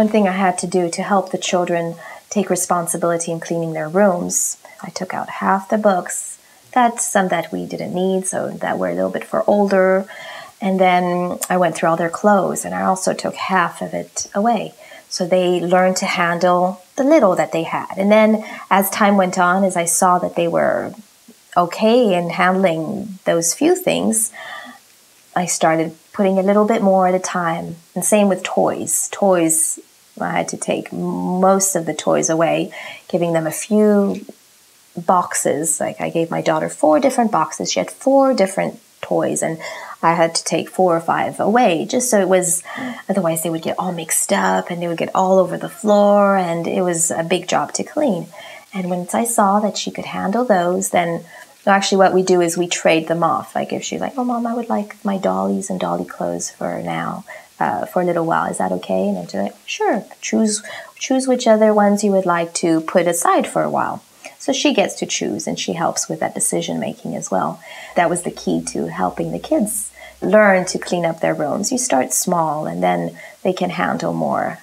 one thing I had to do to help the children take responsibility in cleaning their rooms, I took out half the books. That's some that we didn't need, so that were a little bit for older. And then I went through all their clothes and I also took half of it away. So they learned to handle the little that they had. And then as time went on, as I saw that they were okay in handling those few things, I started putting a little bit more at a time. And same with toys. Toys, I had to take most of the toys away, giving them a few boxes. Like I gave my daughter four different boxes. She had four different toys, and I had to take four or five away just so it was, otherwise, they would get all mixed up and they would get all over the floor, and it was a big job to clean. And once I saw that she could handle those, then actually what we do is we trade them off. Like if she's like, "Oh, mom, I would like my dollies and dolly clothes for now, uh, for a little while. Is that okay?" And I'm like, "Sure. Choose choose which other ones you would like to put aside for a while." So she gets to choose, and she helps with that decision making as well. That was the key to helping the kids learn to clean up their rooms. You start small and then they can handle more.